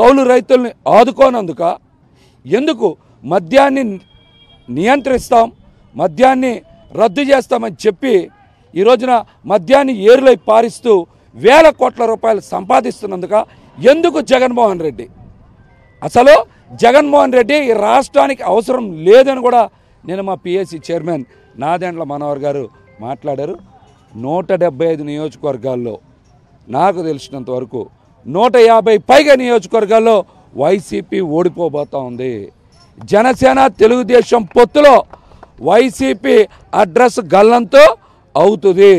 కౌలు రైతుల్ని ఆదుకోనందుక ఎందుకు మద్యాన్ని నియంత్రిస్తాం మద్యాన్ని రద్దు చేస్తామని చెప్పి ఈ రోజున మద్యాన్ని ఏరులై పారిస్తూ వేల కోట్ల రూపాయలు సంపాదిస్తున్నందుక ఎందుకు జగన్మోహన్ రెడ్డి? అసలు జగన్మోహన్ రెడ్డి ఈ రాష్ట్రానికి అవసరం లేదని కూడా నేను మా పిఎస్సి చైర్మన్ నాదెండ్ల మనోహర్ గారు మాట్లాడారు. నూట డెబ్బై ఐదు నియోజకవర్గాల్లో నాకు తెలిసినంత వరకు నూట యాభై పైగా నియోజకవర్గాల్లో వైసీపీ ఓడిపోబోతా ఉంది. జనసేన తెలుగుదేశం పొత్తులో వైసీపీ అడ్రస్ గల్లంతో అవుతుంది.